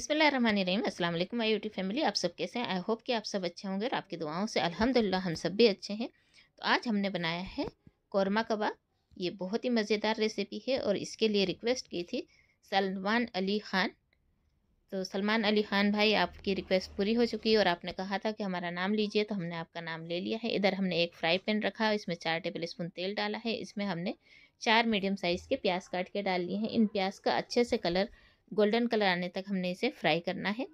बिस्मिल्लाहिर्रहमानिर्रहीम। अस्सलाम वालेकुम माय यूट्यूब फैमिली। आप सब कैसे हैं? आई होप कि आप सब अच्छे होंगे और आपकी दुआओं से अल्हम्दुलिल्लाह हम सब भी अच्छे हैं। तो आज हमने बनाया है कौरमा कबाब। ये बहुत ही मज़ेदार रेसिपी है और इसके लिए रिक्वेस्ट की थी सलमान अली ख़ान। तो सलमान अली ख़ान भाई, आपकी रिक्वेस्ट पूरी हो चुकी है और आपने कहा था कि हमारा नाम लीजिए तो हमने आपका नाम ले लिया है। इधर हमने एक फ्राई पैन रखा है इसमें चार टेबल स्पून तेल डाला है। इसमें हमने चार मीडियम साइज़ के प्याज काट के डाल लिए हैं। इन प्याज का अच्छे से कलर गोल्डन कलर आने तक हमने इसे फ्राई करना है।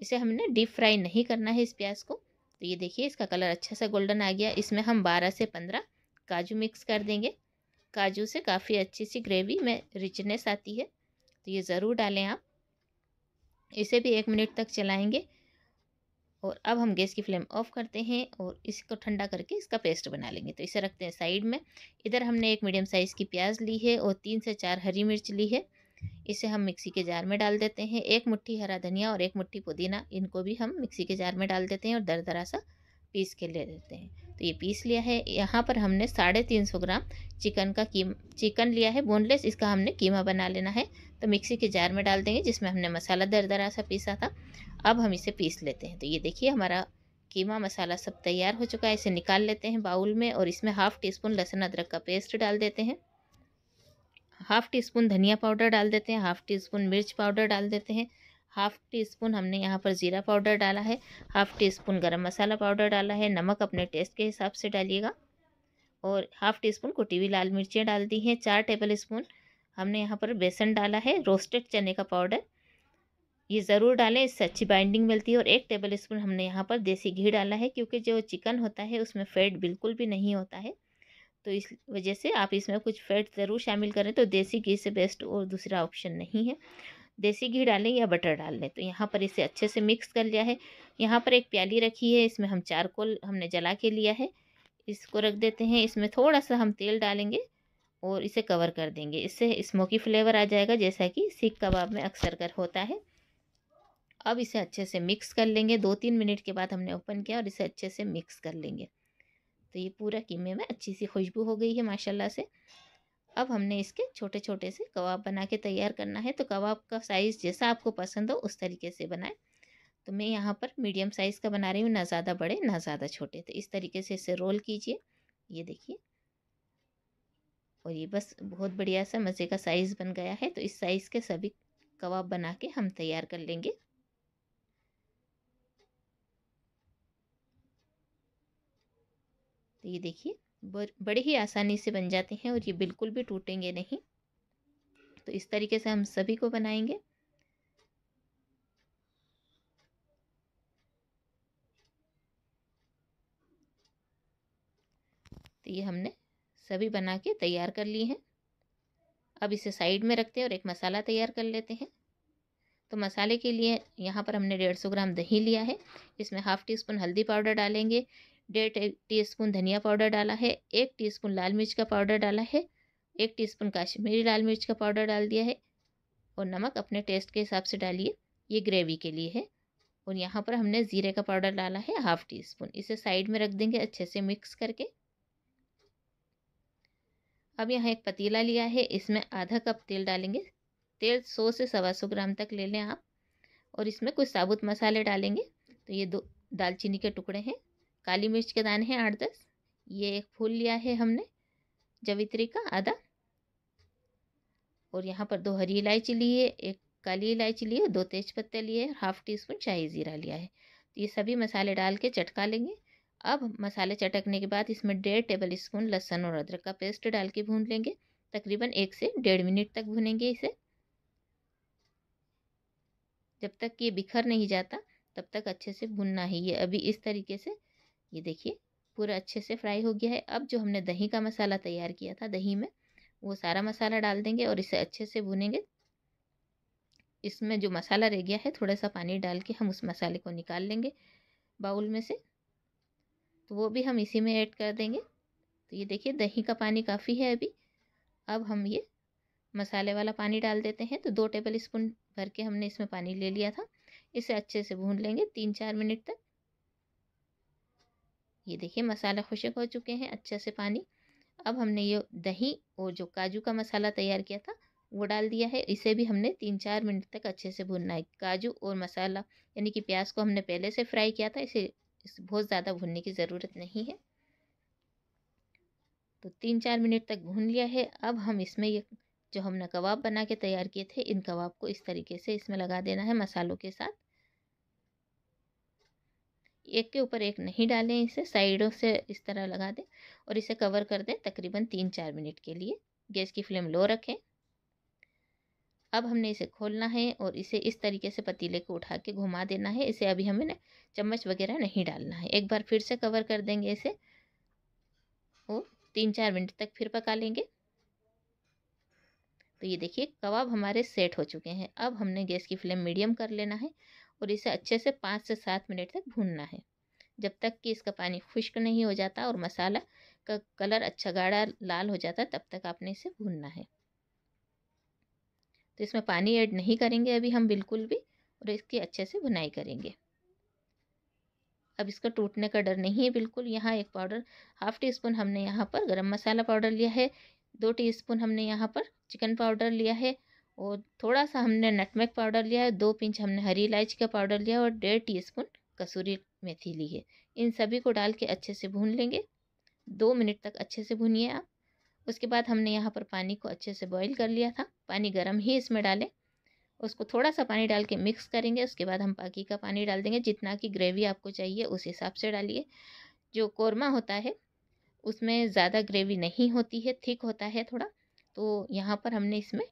इसे हमने डीप फ्राई नहीं करना है इस प्याज को। तो ये देखिए, इसका कलर अच्छा सा गोल्डन आ गया। इसमें हम बारह से पंद्रह काजू मिक्स कर देंगे। काजू से काफ़ी अच्छी सी ग्रेवी में रिचनेस आती है। तो ये ज़रूर डालें आप। इसे भी एक मिनट तक चलाएँगे। और अब हम गैस की फ्लेम ऑफ़ करते हैं और इसको ठंडा करके इसका पेस्ट बना लेंगे। तो इसे रखते हैं साइड में। इधर हमने एक मीडियम साइज़ की प्याज ली है और तीन से चार हरी मिर्च ली है। इसे हम मिक्सी के जार में डाल देते हैं। एक मुट्ठी हरा धनिया और एक मुट्ठी पुदीना, इनको भी हम मिक्सी के जार में डाल देते हैं और दर दरा सा पीस के ले लेते हैं। तो ये पीस लिया है। यहाँ पर हमने साढ़े तीन सौ ग्राम चिकन का कीम, चिकन लिया है बोनलेस। इसका हमने कीमा बना लेना है। तो मिक्सी के जार में डाल देंगे, जिसमें हमने मसाला दर दरा सा पीसा था। अब हम इसे पीस लेते हैं। तो ये देखिए, हमारा कीमा मसाला सब तैयार हो चुका है। इसे निकाल लेते हैं बाउल में और इसमें हाफ़ टी स्पून लहसुन अदरक का पेस्ट डाल देते हैं। हाफ़ टी स्पून धनिया पाउडर डाल देते हैं, हाफ़ टी स्पून मिर्च पाउडर डाल देते हैं, हाफ़ टी स्पून हमने यहाँ पर ज़ीरा पाउडर डाला है, हाफ़ टी स्पून गर्म मसाला पाउडर डाला है, नमक अपने टेस्ट के हिसाब से डालिएगा और हाफ़ टी स्पून कुटी हुई लाल मिर्चें डाल दी हैं, चार टेबल स्पून हमने यहाँ पर बेसन डाला है, रोस्टेड चने का पाउडर, ये ज़रूर डालें, इससे अच्छी बाइंडिंग मिलती है और एक टेबल स्पून हमने यहाँ पर देसी घी डाला है, क्योंकि जो चिकन होता है उसमें फैट बिल्कुल भी नहीं होता है। तो इस वजह से आप इसमें कुछ फैट ज़रूर शामिल करें तो देसी घी से बेस्ट और दूसरा ऑप्शन नहीं है। देसी घी डालें या बटर डाल लें तो यहाँ पर इसे अच्छे से मिक्स कर लिया है। यहाँ पर एक प्याली रखी है, इसमें हम चारकोल हमने जला के लिया है। इसको रख देते हैं, इसमें थोड़ा सा हम तेल डालेंगे और इसे कवर कर देंगे। इससे स्मोकी फ्लेवर आ जाएगा, जैसा कि सीख कबाब में अक्सर कर होता है। अब इसे अच्छे से मिक्स कर लेंगे। दो तीन मिनट के बाद हमने ओपन किया और इसे अच्छे से मिक्स कर लेंगे। तो ये पूरा कीमे में अच्छी सी खुशबू हो गई है माशाल्लाह से। अब हमने इसके छोटे छोटे से कबाब बना के तैयार करना है। तो कबाब का साइज़ जैसा आपको पसंद हो उस तरीके से बनाएँ। तो मैं यहाँ पर मीडियम साइज़ का बना रही हूँ, ना ज़्यादा बड़े, ना ज़्यादा छोटे। तो इस तरीके से इसे रोल कीजिए। ये देखिए। और ये बस बहुत बढ़िया सा मज़े का साइज़ बन गया है। तो इस साइज़ के सभी कबाब बना के हम तैयार कर लेंगे। तो ये देखिए बड़े ही आसानी से बन जाते हैं और ये बिल्कुल भी टूटेंगे नहीं। तो इस तरीके से हम सभी को बनाएँगे। तो ये हमने सभी बना के तैयार कर लिए हैं। अब इसे साइड में रखते हैं और एक मसाला तैयार कर लेते हैं। तो मसाले के लिए यहाँ पर हमने डेढ़ सौ ग्राम दही लिया है। इसमें हाफ़ टी स्पून हल्दी पाउडर डालेंगे। डेढ़ टी स्पून धनिया पाउडर डाला है, एक टीस्पून लाल मिर्च का पाउडर डाला है, एक टीस्पून काश्मीरी लाल मिर्च का पाउडर डाल दिया है और नमक अपने टेस्ट के हिसाब से डालिए, ये ग्रेवी के लिए है। और यहाँ पर हमने ज़ीरे का पाउडर डाला है हाफ़ टी स्पून इसे साइड में रख देंगे अच्छे से मिक्स करके। अब यहाँ एक पतीला लिया है, इसमें आधा कप तेल डालेंगे, तेल सौ से सवा सौ ग्राम तक ले लें आप। और इसमें कुछ साबुत मसाले डालेंगे तो ये दो, दालचीनी के टुकड़े हैं काली मिर्च के दाने हैं आठ दस। ये एक फूल लिया है हमने, जवित्री का आधा। और यहाँ पर दो हरी इलायची ली है, एक काली इलायची ली है, दो तेज पत्ते लिए हाफ़ टी स्पून शाही ज़ीरा लिया है। तो ये सभी मसाले डाल के चटका लेंगे। अब मसाले चटकने के बाद इसमें डेढ़ टेबल स्पून लहसुन और अदरक का पेस्ट डाल के भून लेंगे। तकरीबन एक से डेढ़ मिनट तक भूनेंगे इसे। जब तक ये बिखर नहीं जाता, तब तक अच्छे से भूनना है ये अभी इस तरीके से ये देखिए, पूरा अच्छे से फ्राई हो गया है। अब जो हमने दही का मसाला तैयार किया था दही में, वो सारा मसाला डाल देंगे और इसे अच्छे से भुनेंगे। इसमें जो मसाला रह गया है, थोड़ा सा पानी डाल के हम उस मसाले को निकाल लेंगे बाउल में से। तो वो भी हम इसी में ऐड कर देंगे। तो ये देखिए, दही का पानी काफ़ी है अभी। अब हम ये मसाले वाला पानी डाल देते हैं। तो दो टेबल स्पून भर के हमने इसमें पानी ले लिया था। इसे अच्छे से भून लेंगे तीन चार मिनट तक। ये देखिए मसाला खुशक हो चुके हैं अच्छे से पानी। अब हमने ये दही और जो काजू का मसाला तैयार किया था, वो डाल दिया है। इसे भी हमने तीन चार मिनट तक अच्छे से भूनना है। काजू और मसाला, यानी कि प्याज को हमने पहले से फ्राई किया था, इसे इस बहुत ज़्यादा भूनने की ज़रूरत नहीं है। तो तीन चार मिनट तक भून लिया है। अब हम इसमें ये जो हमने कबाब बना के तैयार किए थे, इन कबाब को इस तरीके से इसमें लगा देना है मसालों के साथ। एक के ऊपर एक नहीं डालें इसे, साइडों से इस तरह लगा दें और इसे कवर कर दें तकरीबन तीन चार मिनट के लिए। गैस की फ्लेम लो रखें। अब हमने इसे खोलना है और इसे इस तरीके से पतीले को उठा के घुमा देना है। इसे अभी हमें चम्मच वगैरह नहीं डालना है। एक बार फिर से कवर कर देंगे इसे और तीन चार मिनट तक फिर पका लेंगे। तो ये देखिए कबाब हमारे सेट हो चुके हैं। अब हमने गैस की फ्लेम मीडियम कर लेना है। और इसे अच्छे से पाँच से सात मिनट तक भूनना है। जब तक कि इसका पानी खुश्क नहीं हो जाता और मसाला का कलर अच्छा गाढ़ा लाल हो जाता तब तक आपने इसे भूनना है। तो इसमें पानी ऐड नहीं करेंगे अभी हम बिल्कुल भी और इसकी अच्छे से भुनाई करेंगे। अब इसका टूटने का डर नहीं है बिल्कुल, यहाँ एक पाउडर, हाफ़ टी स्पून हमने यहाँ पर गरम मसाला पाउडर लिया है, दो टीस्पून हमने यहाँ पर चिकन पाउडर लिया है और थोड़ा सा हमने नटमेग पाउडर लिया है, दो पिंच हमने हरी इलायची का पाउडर लिया और डेढ़ टी स्पून कसूरी मेथी ली है। इन सभी को डाल के अच्छे से भून लेंगे। दो मिनट तक अच्छे से भूनिए आप। उसके बाद हमने यहाँ पर पानी को अच्छे से बॉईल कर लिया था। पानी गर्म ही इसमें डालें। उसको थोड़ा सा पानी डाल के मिक्स करेंगे। उसके बाद हम बाकी का पानी डाल देंगे। जितना की ग्रेवी आपको चाहिए उस हिसाब से डालिए। जो कौरमा होता है, उसमें ज़्यादा ग्रेवी नहीं होती है। थिक होता है थोड़ा। तो यहाँ पर हमने इसमें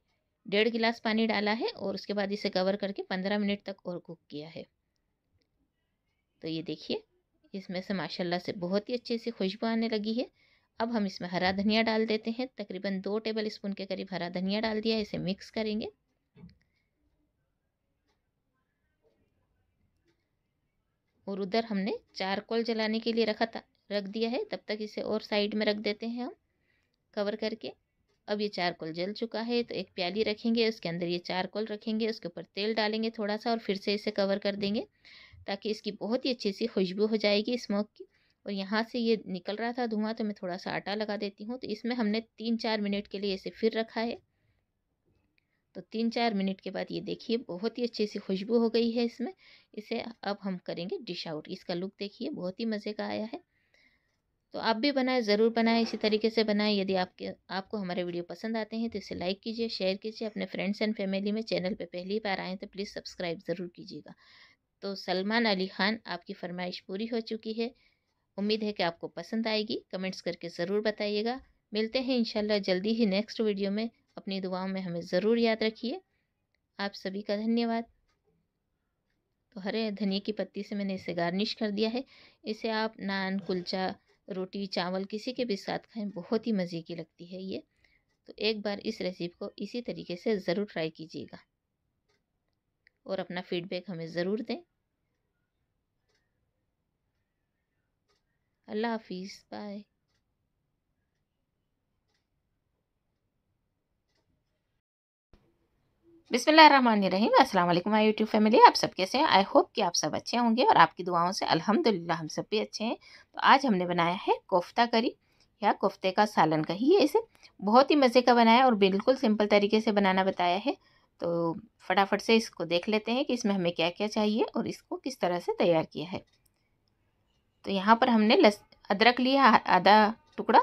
डेढ़ गिलास पानी डाला है और उसके बाद इसे कवर करके पंद्रह मिनट तक और कुक किया है। तो ये देखिए, इसमें से माशाल्लाह से बहुत ही अच्छे से खुशबू आने लगी है। अब हम इसमें हरा धनिया डाल देते हैं। तकरीबन दो टेबल स्पून के करीब हरा धनिया डाल दिया इसे मिक्स करेंगे। और उधर हमने चारकोल जलाने के लिए रखा था, रख दिया है। तब तक इसे और साइड में रख देते हैं हम, कवर करके। अब ये चार चारकोल जल चुका है तो एक प्याली रखेंगे उसके अंदर ये चार चारकोल रखेंगे उसके ऊपर तेल डालेंगे थोड़ा सा और फिर से इसे कवर कर देंगे ताकि इसकी बहुत ही अच्छी सी खुशबू हो जाएगी स्मोक की। और यहाँ से ये निकल रहा था धुआँ तो मैं थोड़ा सा आटा लगा देती हूँ तो इसमें हमने तीन चार मिनट के लिए इसे फिर रखा है। तो तीन चार मिनट के बाद ये देखिए बहुत ही अच्छी सी खुशबू हो गई है इसमें। इसे अब हम करेंगे डिश आउट इसका लुक देखिए बहुत ही मज़े का आया है। तो आप भी बनाएँ, ज़रूर बनाएँ, इसी तरीके से बनाएँ। यदि आपके, आपको हमारे वीडियो पसंद आते हैं तो इसे लाइक कीजिए, शेयर कीजिए, अपने फ्रेंड्स एंड फैमिली में चैनल पर पहली बार आएँ तो प्लीज़ सब्सक्राइब ज़रूर कीजिएगा। तो सलमान अली ख़ान, आपकी फरमाइश पूरी हो चुकी है। उम्मीद है कि आपको पसंद आएगी। कमेंट्स करके ज़रूर बताइएगा। मिलते हैं इंशाल्लाह जल्दी ही नेक्स्ट वीडियो में। अपनी दुआओं में हमें ज़रूर याद रखिए। आप सभी का धन्यवाद। तो हरे धनिया की पत्ती से मैंने इसे गार्निश कर दिया है। इसे आप नान, कुलचा रोटी, चावल किसी के भी साथ खाएँ, बहुत ही मज़े की लगती है ये। तो एक बार इस रेसिपी को इसी तरीके से ज़रूर ट्राई कीजिएगा। और अपना फीडबैक हमें ज़रूर दें। अल्लाह हाफिज़ बाय अस्सलाम वालेकुम माय यूट्यूब फैमिली। आप सब कैसे हैं? आई होप कि आप सब अच्छे होंगे और आपकी दुआओं से अल्हम्दुलिल्लाह हम सब भी अच्छे हैं। तो आज हमने बनाया है कोफ्ता करी, या कोफ्ते का सालन कहिए इसे। बहुत ही मज़े का बनाया और बिल्कुल सिंपल तरीके से बनाना बताया है। तो फटाफट से इसको देख लेते हैं कि इसमें हमें क्या क्या चाहिए और इसको किस तरह से तैयार किया है। तो यहाँ पर हमने लस, अदरक लिया, आधा टुकड़ा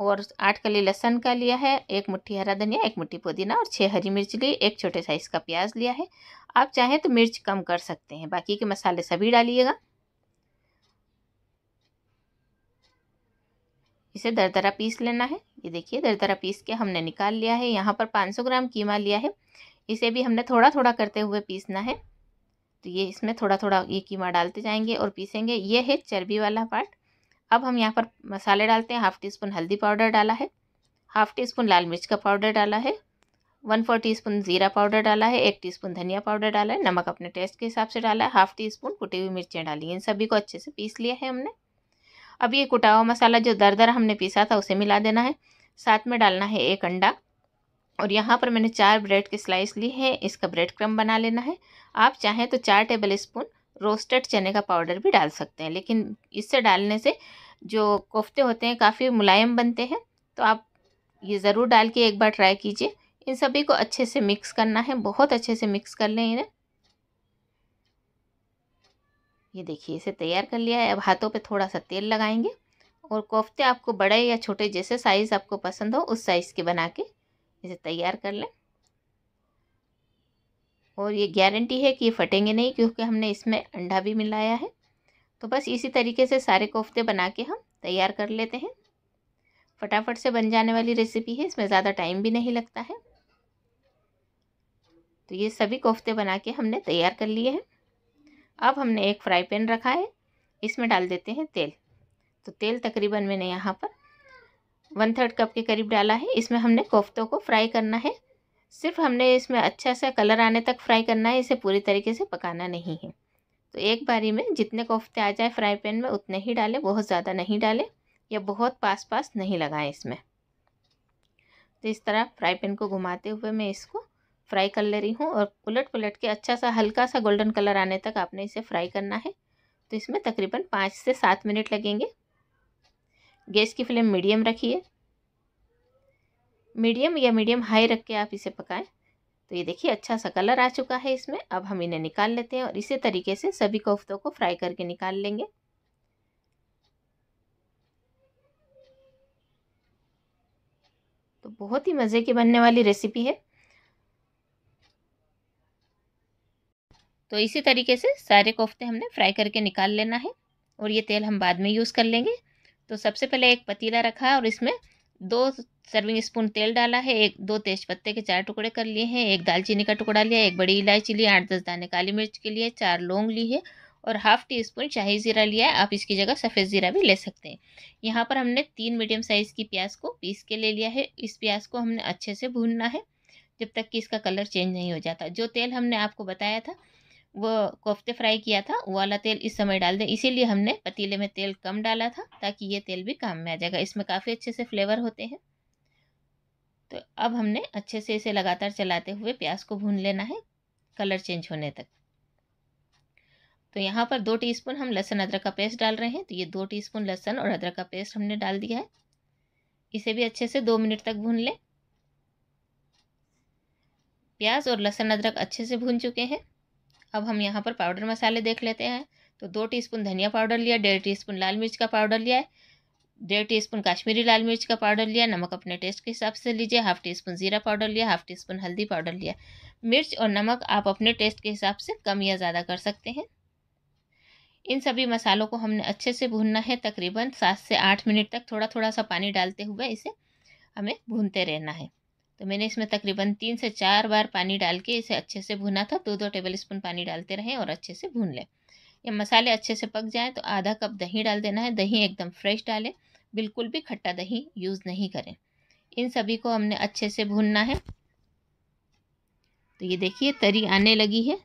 और आठ कली लहसन का लिया है, एक मुट्ठी हरा धनिया, एक मुट्ठी पुदीना और छः हरी मिर्च ली, एक छोटे साइज़ का प्याज लिया है। आप चाहें तो मिर्च कम कर सकते हैं, बाकी के मसाले सभी डालिएगा। इसे दरदरा पीस लेना है। ये देखिए, दरदरा पीस के हमने निकाल लिया है। यहाँ पर 500 ग्राम कीमा लिया है। इसे भी हमने थोड़ा थोड़ा करते हुए पीसना है। तो ये इसमें थोड़ा थोड़ा ये कीमा डालते जाएँगे और पीसेंगे। ये है चर्बी वाला पार्ट। अब हम यहाँ पर मसाले डालते हैं। हाफ़ टी स्पून हल्दी पाउडर डाला है। हाफ़ टी स्पून लाल मिर्च का पाउडर डाला है। वन फोर टी स्पून ज़ीरा पाउडर डाला है। एक टी स्पून धनिया पाउडर डाला है। नमक अपने टेस्ट के हिसाब से डाला है। हाफ़ टी स्पून कुटी हुई मिर्चें डाली इन सभी को अच्छे से पीस लिया है हमने। अब ये कुटा हुआ मसाला जो दर दर हमने पीसा था, उसे मिला देना है। साथ में डालना है एक अंडा। और यहाँ पर मैंने चार ब्रेड के स्लाइस ली है। इसका ब्रेड क्रम बना लेना है। आप चाहें तो चार टेबल स्पून रोस्टेड चने का पाउडर भी डाल सकते हैं, लेकिन इससे डालने से जो कोफ्ते होते हैं काफ़ी मुलायम बनते हैं तो आप ये ज़रूर डाल के एक बार ट्राई कीजिए। इन सभी को अच्छे से मिक्स करना है, बहुत अच्छे से मिक्स कर लें इन्हें। ये देखिए, इसे तैयार कर लिया है। अब हाथों पे थोड़ा सा तेल लगाएँगे और कोफ्ते आपको बड़े या छोटे जैसे साइज़ आपको पसंद हो, उस साइज़ के बना के इसे तैयार कर लें। और ये गारंटी है कि ये फटेंगे नहीं क्योंकि हमने इसमें अंडा भी मिलाया है। तो बस इसी तरीके से सारे कोफ्ते बना के हम तैयार कर लेते हैं। फटाफट से बन जाने वाली रेसिपी है, इसमें ज़्यादा टाइम भी नहीं लगता है। तो ये सभी कोफ्ते बना के हमने तैयार कर लिए हैं। अब हमने एक फ्राई पैन रखा है, इसमें डाल देते हैं तेल। तो तेल तकरीबन मैंने यहाँ पर वन थर्ड कप के करीब डाला है, इसमें हमने कोफ्तों को फ्राई करना है। सिर्फ़ हमने इसमें अच्छा सा कलर आने तक फ्राई करना है, इसे पूरी तरीके से पकाना नहीं है। तो एक बारी में जितने कोफ्ते आ जाए फ्राई पैन में, उतने ही डालें, बहुत ज़्यादा नहीं डालें या बहुत पास पास नहीं लगाएँ इसमें। तो इस तरह फ्राई पैन को घुमाते हुए मैं इसको फ्राई कर ले रही हूँ और उलट पुलट के अच्छा सा, हल्का सा गोल्डन कलर आने तक आपने इसे फ्राई करना है। तो इसमें तकरीबन पाँच से सात मिनट लगेंगे। गैस की फ्लेम मीडियम रखिए। मीडियम या मीडियम हाई रख के आप इसे पकाएँ। तो ये देखिए अच्छा सा कलर आ चुका है इसमें। अब हम इन्हें निकाल लेते हैं और इसी तरीके से सभी कोफ्तों को फ्राई करके निकाल लेंगे। तो बहुत ही मज़े की बनने वाली रेसिपी है। तो इसी तरीके से सारे कोफ्ते हमने फ्राई करके निकाल लेना है और ये तेल हम बाद में यूज़ कर लेंगे। तो सबसे पहले एक पतीला रखा और इसमें दो सर्विंग स्पून तेल डाला है, एक दो तेज पत्ते के चार टुकड़े कर लिए हैं, एक दालचीनी का टुकड़ा लिया, एक बड़ी इलायची ली, आठ दस दाने काली मिर्च के लिए, चार लौंग ली है और हाफ़ टी स्पून शाही ज़ीरा लिया है, आप इसकी जगह सफ़ेद ज़ीरा भी ले सकते हैं। यहाँ पर हमने तीन मीडियम साइज़ की प्याज को पीस के ले लिया है, इस प्याज को हमने अच्छे से भूनना है, जब तक कि इसका कलर चेंज नहीं हो जाता। जो तेल हमने आपको बताया था वो कोफ्ते फ्राई किया था, वो वाला तेल इस समय डाल दें। इसीलिए हमने पतीले में तेल कम डाला था, ताकि ये तेल भी काम में आ जाएगा। इसमें काफ़ी अच्छे से फ्लेवर होते हैं। तो अब हमने अच्छे से इसे लगातार चलाते हुए प्याज को भून लेना है, कलर चेंज होने तक। तो यहाँ पर दो टीस्पून हम लहसुन अदरक का पेस्ट डाल रहे हैं। तो ये दो टीस्पून लहसुन और अदरक का पेस्ट हमने डाल दिया है। इसे भी अच्छे से दो मिनट तक भून लें। प्याज और लहसुन अदरक अच्छे से भून चुके हैं। अब हम यहाँ पर पाउडर मसाले देख लेते हैं। तो दो टीस्पून धनिया पाउडर लिया, डेढ़ टीस्पून लाल मिर्च का पाउडर लिया, डेढ़ टीस्पून काश्मीरी लाल मिर्च का पाउडर लिया, नमक अपने टेस्ट के हिसाब से लीजिए, हाफ़ टी स्पून ज़ीरा पाउडर लिया, हाफ़ टी स्पून हल्दी पाउडर लिया। मिर्च और नमक आप अपने टेस्ट के हिसाब से कम या ज़्यादा कर सकते हैं। इन सभी मसालों को हमने अच्छे से भूनना है, तकरीबन सात से आठ मिनट तक थोड़ा थोड़ा सा पानी डालते हुए इसे हमें भूनते रहना है। तो मैंने इसमें तकरीबन तीन से चार बार पानी डाल के इसे अच्छे से भुना था। दो दो टेबल स्पून पानी डालते रहें और अच्छे से भून लें। ये मसाले अच्छे से पक जाएँ तो आधा कप दही डाल देना है। दही एकदम फ्रेश डालें, बिल्कुल भी खट्टा दही यूज़ नहीं करें। इन सभी को हमने अच्छे से भूनना है। तो ये देखिए तरी आने लगी है।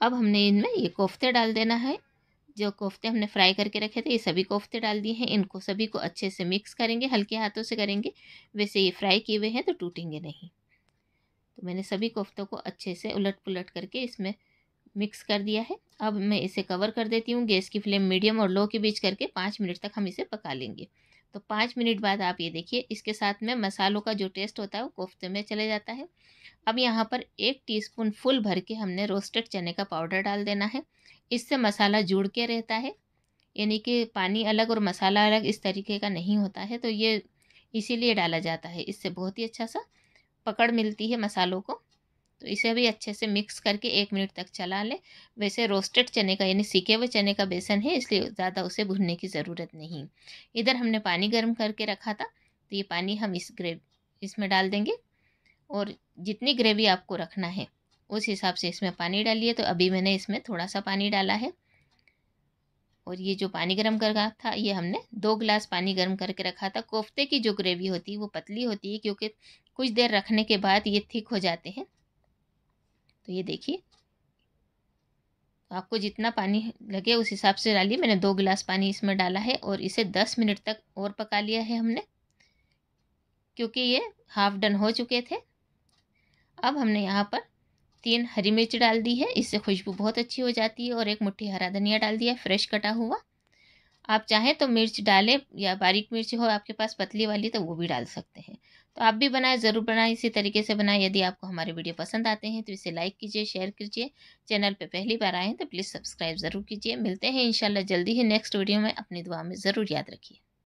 अब हमने इनमें ये कोफ्ते डाल देना है। जो कोफ्ते हमने फ्राई करके रखे थे, ये सभी कोफ्ते डाल दिए हैं। इनको सभी को अच्छे से मिक्स करेंगे, हल्के हाथों से करेंगे। वैसे ये फ्राई किए हुए हैं तो टूटेंगे नहीं। तो मैंने सभी कोफ्तों को अच्छे से उलट पुलट करके इसमें मिक्स कर दिया है। अब मैं इसे कवर कर देती हूँ गैस की फ्लेम मीडियम और लो के बीच करके पाँच मिनट तक हम इसे पका लेंगे। तो पाँच मिनट बाद आप ये देखिए, इसके साथ में मसालों का जो टेस्ट होता है वो कोफ्ते में चले जाता है। अब यहाँ पर एक टीस्पून फुल भर के हमने रोस्टेड चने का पाउडर डाल देना है। इससे मसाला जुड़ के रहता है, यानी कि पानी अलग और मसाला अलग इस तरीके का नहीं होता है तो ये इसीलिए डाला जाता है। इससे बहुत ही अच्छा सा पकड़ मिलती है मसालों को। तो इसे भी अच्छे से मिक्स करके एक मिनट तक चला लें। वैसे रोस्टेड चने का यानी सीखे हुए चने का बेसन है, इसलिए ज़्यादा उसे भुनने की ज़रूरत नहीं। इधर हमने पानी गर्म करके रखा था तो ये पानी हम इस ग्रेव इसमें डाल देंगे और जितनी ग्रेवी आपको रखना है, उस हिसाब से इसमें पानी डालिए। तो अभी मैंने इसमें थोड़ा सा पानी डाला है और ये जो पानी गर्म कर रखा था, ये हमने दो गिलास पानी गर्म करके रखा था। कोफ्ते की जो ग्रेवी होती है, वो पतली होती है, क्योंकि कुछ देर रखने के बाद ये थिक हो जाते हैं। तो ये देखिए। आपको जितना पानी लगे उस हिसाब से डालिए। मैंने दो गिलास पानी इसमें डाला है और इसे दस मिनट तक और पका लिया है हमने। क्योंकि ये हाफ़ डन हो चुके थे। अब हमने यहाँ पर तीन हरी मिर्च डाल दी है। इससे खुशबू बहुत अच्छी हो जाती है और एक मुट्ठी हरा धनिया डाल दिया फ्रेश कटा हुआ। आप चाहें तो मिर्च डालें या बारीक मिर्च हो आपके पास पतली वाली तो वो भी डाल सकते हैं। तो आप भी बनाएँ, ज़रूर बनाएँ, इसी तरीके से बनाएँ। यदि आपको हमारे वीडियो पसंद आते हैं तो इसे लाइक कीजिए, शेयर कीजिए। चैनल पर पहली बार आए हैं तो प्लीज़ सब्सक्राइब ज़रूर कीजिए। मिलते हैं इंशाल्लाह जल्दी ही नेक्स्ट वीडियो में। अपनी दुआ में ज़रूर याद रखिए।